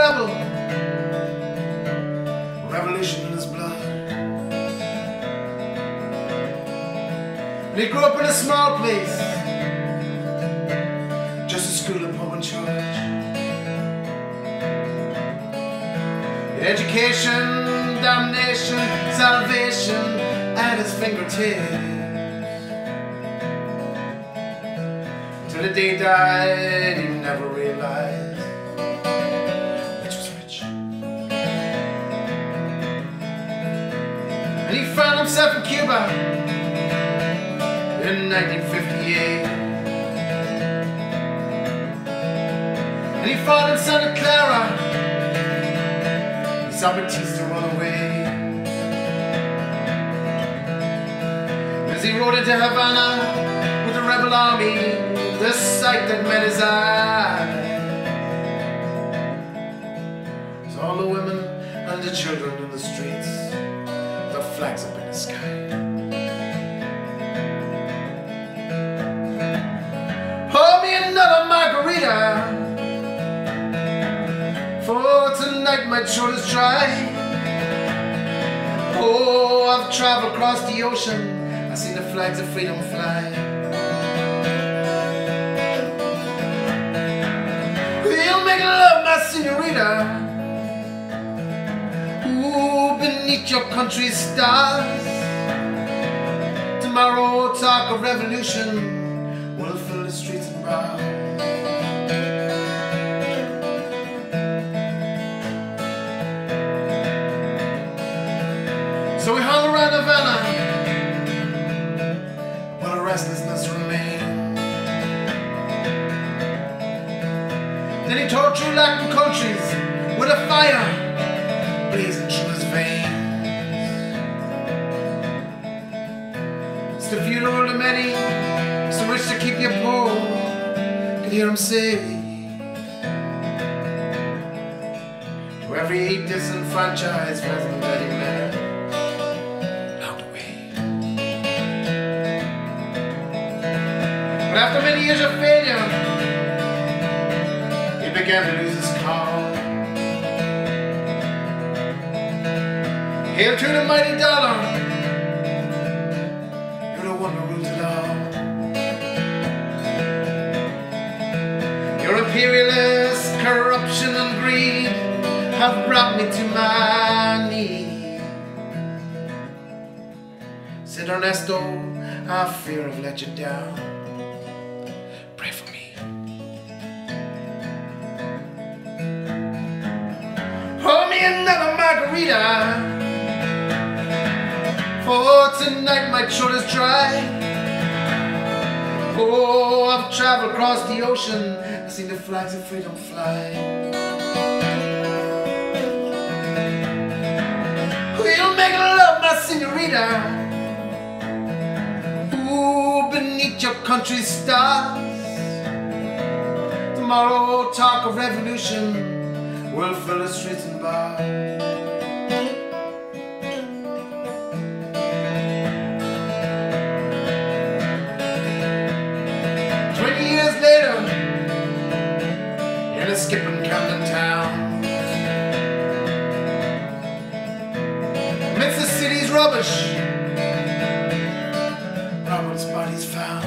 rebel. Revolution in his blood. And he grew up in a small place. Just a school and pub and church. Education, damnation, salvation at his fingertips. Till the day died, he never realized And he found himself in Cuba in 1958. And he fought in Santa Clara. He saw Batista run away. As he rode into Havana with the rebel army, the sight that met his eye was all the women and the children in the streets, flags up in the sky. Pour me another margarita, for tonight my throat is dry. Oh, I've traveled across the ocean. I see the flags of freedom fly. We'll make love, my senorita. Beneath your country's stars. Tomorrow, talk of revolution will fill the streets and bars. So we hung around Havana while the restlessness remained. Then he tore through Latin countries with a fire blazing the funeral of many, so rich to keep you poor. Could hear him say. To every disenfranchised peasant that he met. But after many years of failure, he began to lose his calm. Hail to the mighty dollar, corruption and greed have brought me to my knees. Said Ernesto, I fear I've let you down. Pray for me. Pour me another margarita. For tonight my is dry. Oh, I've traveled across the ocean. I've seen the flags of freedom fly. We'll make love, my senorita. Ooh, beneath your country's stars. Tomorrow, talk of revolution will fill the streets and bars. The city's rubbish, Robert's body's found.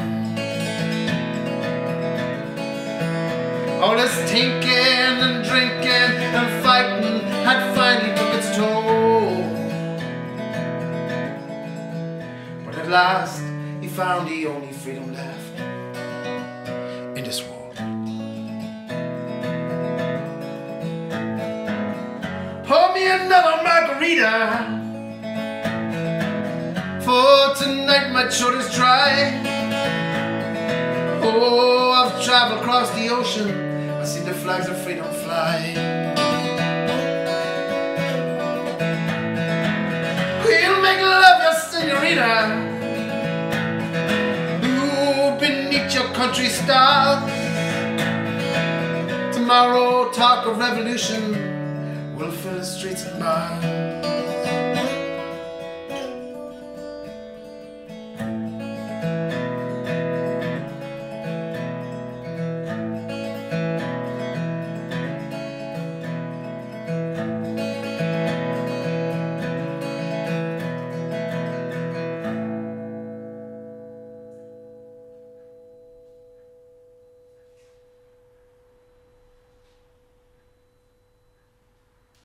All this tinking and drinking and fighting had finally took its toll. But at last he found the only freedom left in this world. Pour me another margarita. For tonight my throat is dry. Oh, I've traveled across the ocean. I see the flags of freedom fly. We'll make love, your senorita. Ooh, beneath your country stars. Tomorrow, talk of revolution will fill the streets and bars.